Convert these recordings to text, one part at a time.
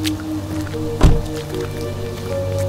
Thank you.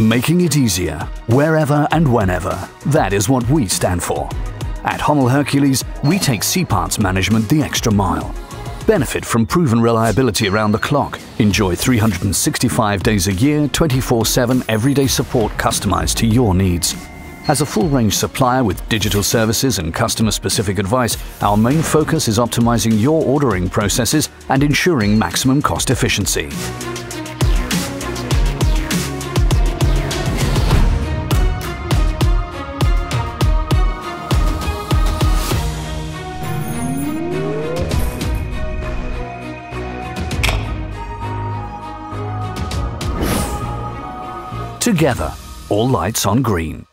Making it easier, wherever and whenever. That is what we stand for. At Hommel Hercules, we take C-parts management the extra mile. Benefit from proven reliability around the clock. Enjoy 365 days a year, 24-7 everyday support customized to your needs. As a full-range supplier with digital services and customer-specific advice, our main focus is optimizing your ordering processes and ensuring maximum cost efficiency. Together, all lights on green.